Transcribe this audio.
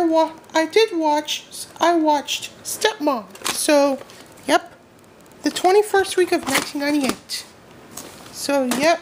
wa I did watch, I watched Stepmom. So, yep, the 21st week of 1998. So, yep,